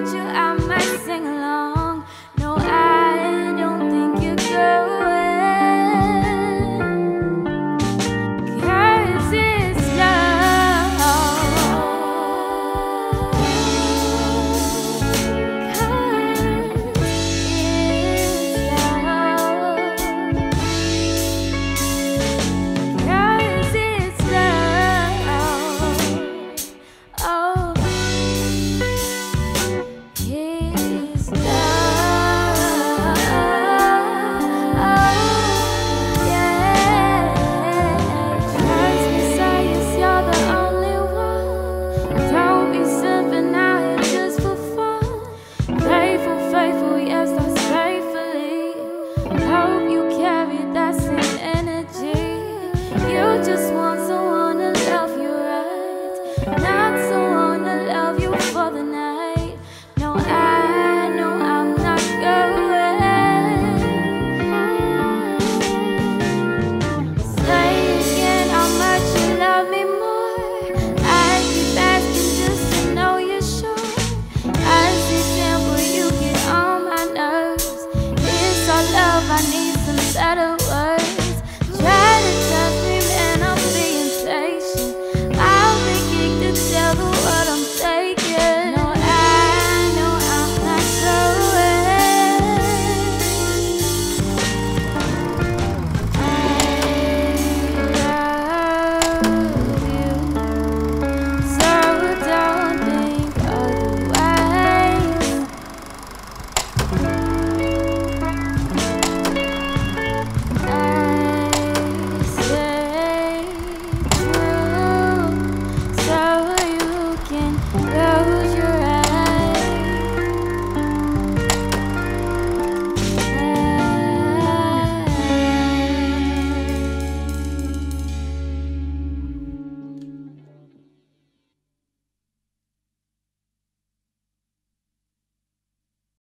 without you, I'm shadow